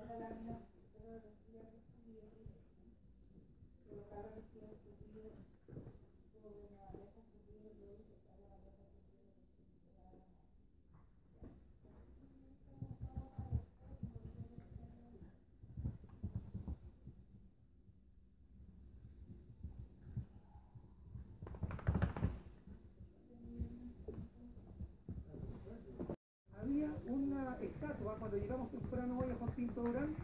Había estatua cuando llegamos temprano hoy a Juan Pinto Durán,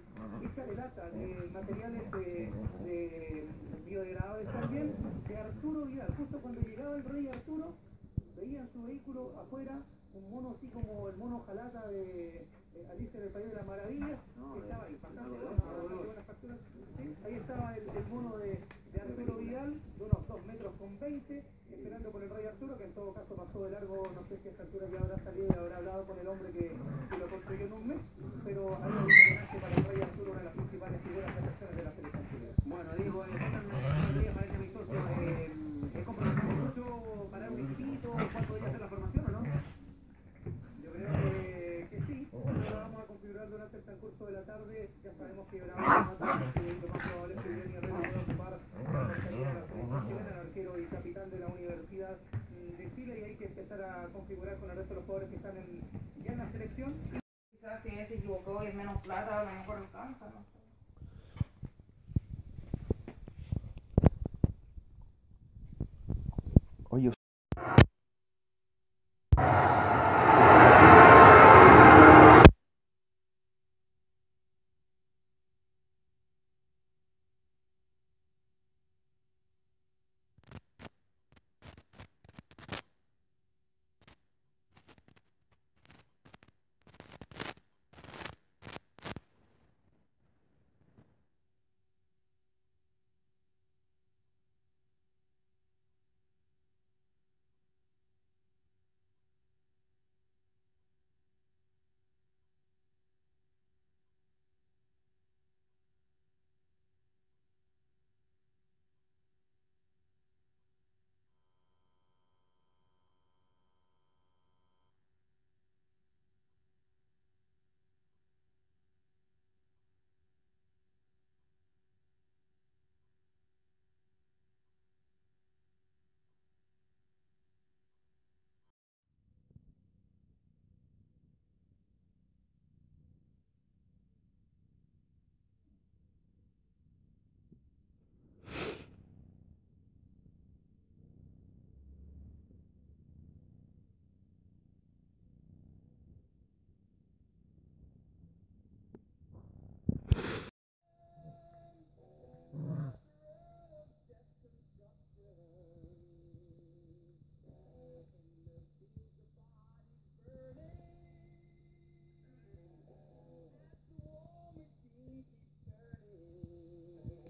hecha de lata, de materiales de, de biodegradables también, de Arturo Vidal. Justo cuando llegaba el rey Arturo, veía en su vehículo afuera un mono así como el mono jalata de Alicia del País de las Maravillas, que estaba ahí, pasando buenas facturas. Ahí estaba el, el mono de, de Arturo Vidal, de unos 2 metros con 20, esperando por el rey Arturo, que en todo caso pasó de largo, no sé si a esta altura ya habrá salido y habrá hablado con el hombre que, que lo construyó en un mes, pero hay un homenaje para el rey Arturo, una de las principales figuras de atracciones de la selección chilena. Bueno, digo, eh, buenos días, parece mi socio. Eh, ¿Es comprometido mucho para un visito? ¿Cuál podría ser la formación o no? Yo creo que, que sí, lo vamos a configurar durante el transcurso de la ya sabemos que que lo más probable es que Jenny Herrera pueda ocupar la el arquero y capitán de la Universidad de Chile, y hay que empezar a configurar con el resto de los jugadores que están en, ya en la selección. Quizás si él se equivocó y es menos plata, a lo mejor alcanza, no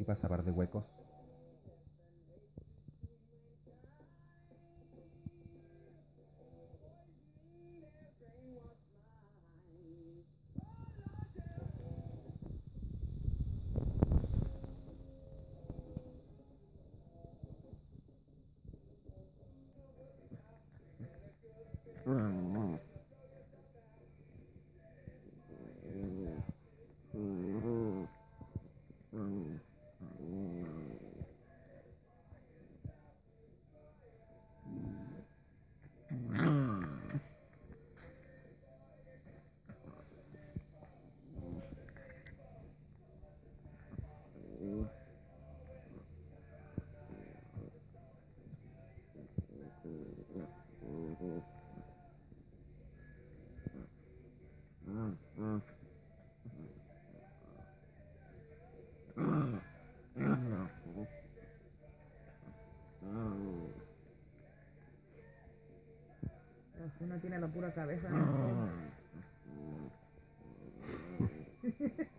¿qué pasa, par de huecos? Tiene la pura cabeza. ¿no?